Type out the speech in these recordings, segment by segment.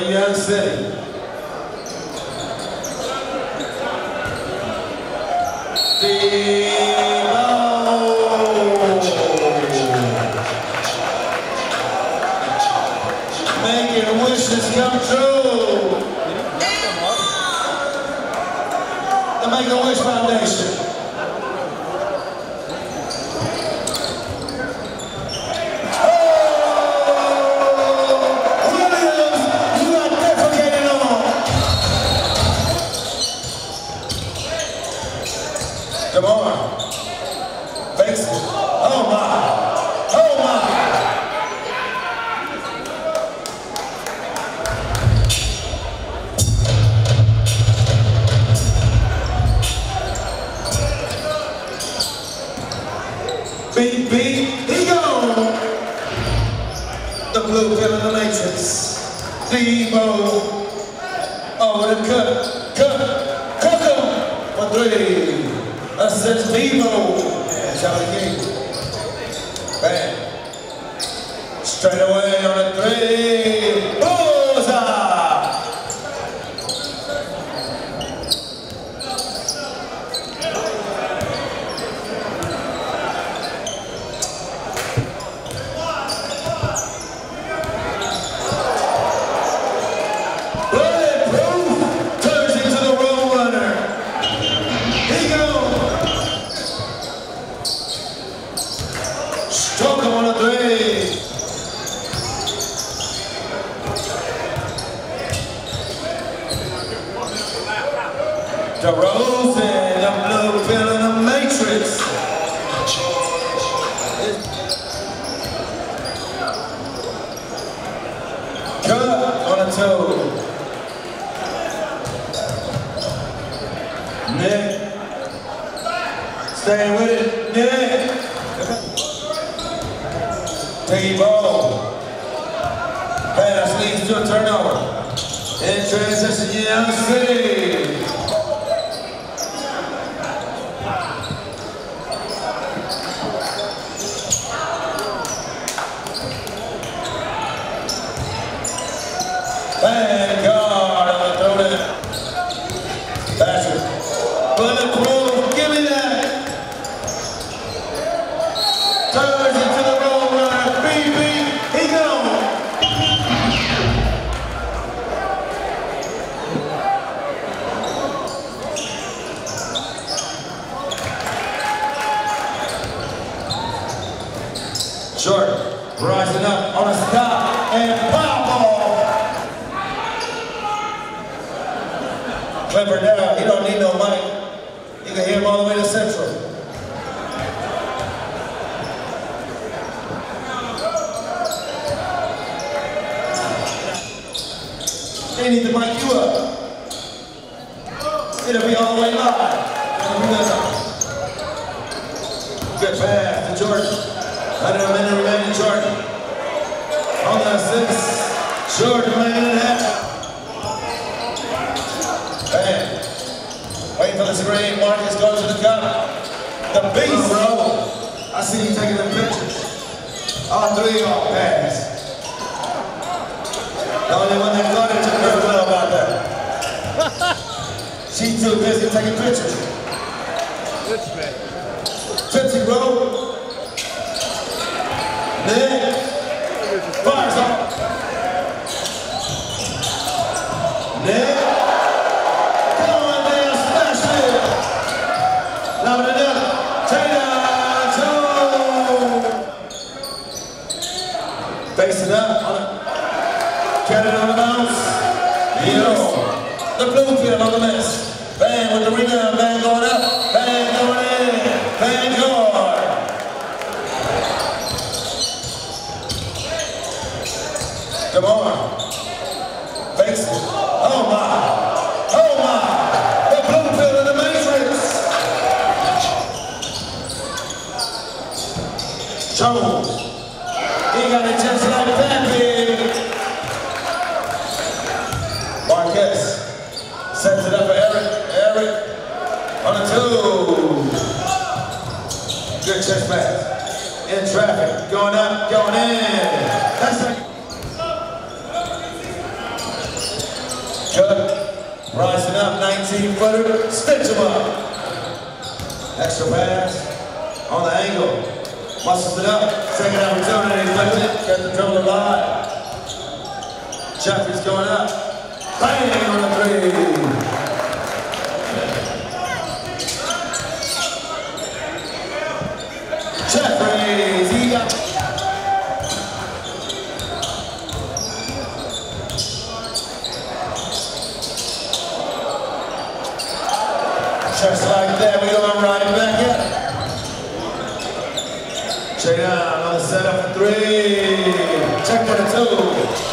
Young City. Making wishes come true. The Make-A-Wish Foundation. The blue pill in the matrix. Debo. Over the cut, cut him for three. Assist Debo. And Charlie King. Straight away on a three. Bullseye. Bulletproof turns into the road runner. He goes. Stroke him on a three. DeRozan, the blue pill in the matrix. Cut on a toe. Nick. Staying with it. Nick. Take ball. Pass leads to a turnover. In transition, City. Thank God on the throw that. That's it. Bulletproof, give me that. Turns into the roll runner. BB, he gone. Short, rising up on a stop and foul ball. Clifford now, he don't need no money. You can hear him all the way to Central. They need to mic you up. It'll be all the way live. Good pass to Jordan. Under a minute remaining, Jordan. On the assist. Jordan laying it half. Bam. Waiting for the screen. Marcus goes to the cup. The beast, bro. I see you taking the pictures. All three of y'all pass. The only one that got it took her know about that. she too busy taking pictures. Tootsie roll. Nick. Fires off. Up. Tatum. Face it up. On it. Get it on the bounce. Yo. The blue field on the miss. Bang with the rebound. Bang going up. Bang going in. Bang hard. Come on. Face it. Oh my. Oh my. The pill in the matrix. Jones. He got it just like that, big. Marquez sets it up for Eric. Eric on a two. Good chest pass. In traffic. Going up, going in. That's like Cut. Rising up, 19 footer. Stitch him up. Extra pass. On the angle. Muscles it up. Second opportunity. Flips it. Got the dribble alive. Jeffrey's going up. Bang on the three. Jeffries, he got Just like that, we going right back in. Check it out, another setup for three. Check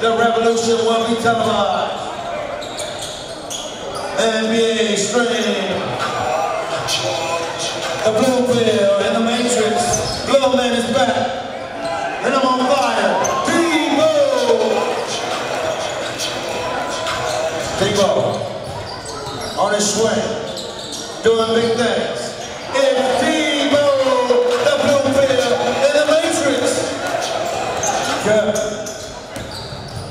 The revolution will be televised. NBA streaming. The and the matrix. Is back. And I'm on fire. On his way. Doing big things.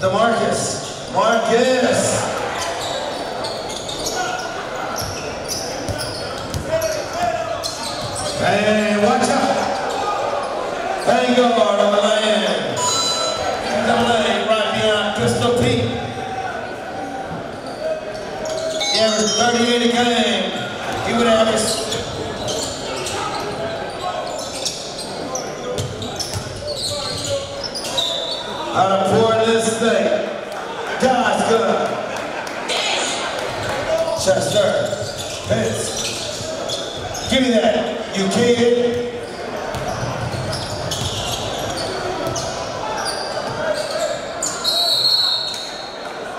to Marcus. Marcus! Hey, watch out! Vanguard on the land. The A right behind Crystal Pete. He averaged 38 a game. He would average out of four. You kid.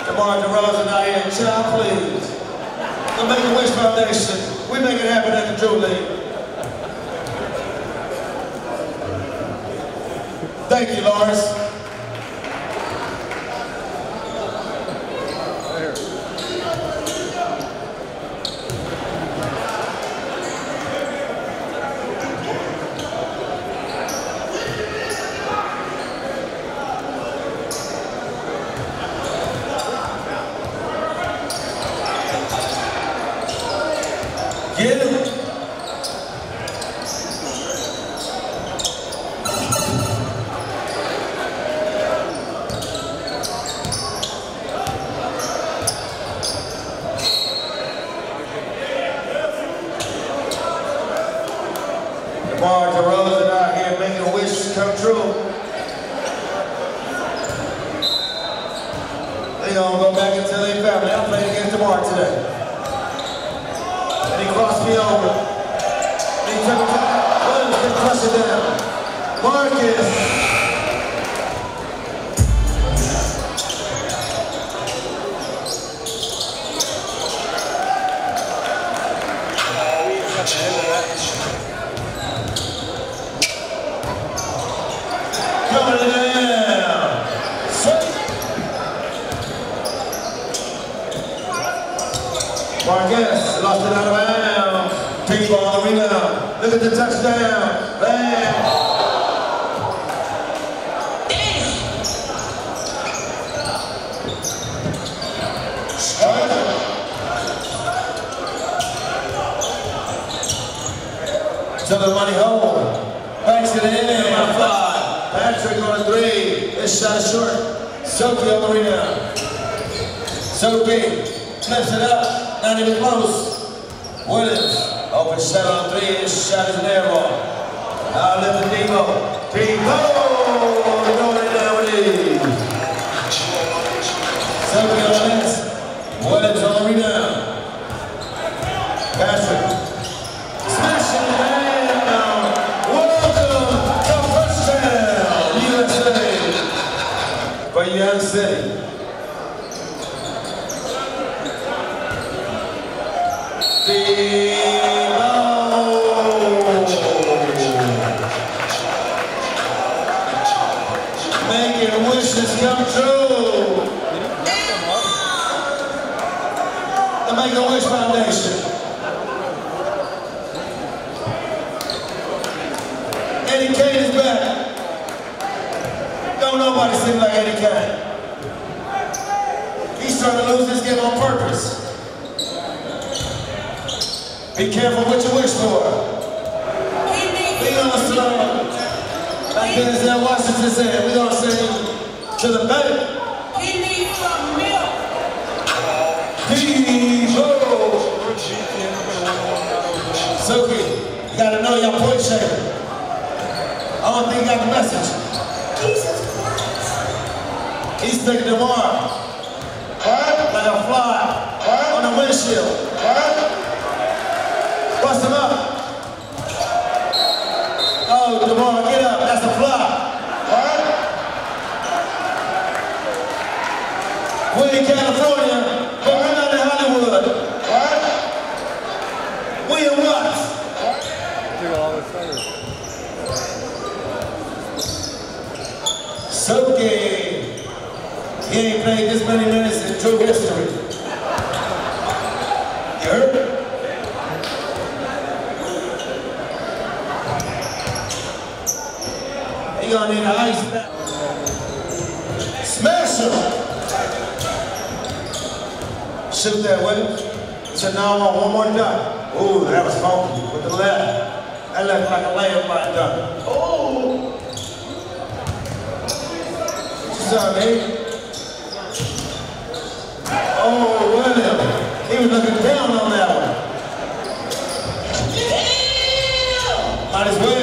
Come on, Darrell's and Diane, child, please. The Make-A-Wish Foundation, we make it happen at the Julie. Thank you, Lars. true. They all go back into their family. I'm playing against DeMar today. And he crossed me over. And he took a time. Williams can crush it down. Marcus. Vargas lost it out of bounds. Takes ball the rebound. Look at the touchdown. Bam. to the money hole. Banks it in on five. Patrick on three. This shot short. Sophie on the rebound. Sophie it up. Not even close. Williams. Open shot on three. This shot is an air ball. Out lift the Debo. Debo! Going it down with it. Wishes come true. The Make-A-Wish Foundation. Eddie Kane is back. Don't nobody seem like Eddie Kane. He's trying to lose this game on purpose. Be careful what you wish for. We gonna slow. Like Denzel Washington said, we gonna sing to the baby. Devo. Suki, you gotta know your point shaker. I don't think you got the message. He's taking the arm. Like a fly on the windshield. Bust him up. Oh, DeMar, get up. That's a fly. We're in California, but we're not in Hollywood. We in what? Soke. He ain't played this many minutes in true history. You heard? He gonna need an ice pack. Smash him! Shoot that way. So now I want one more dunk. Ooh, that was funky with the left. That looked like a layup by dunk. Oh! shot, man. Oh, well, he was looking down on that one. Might as well.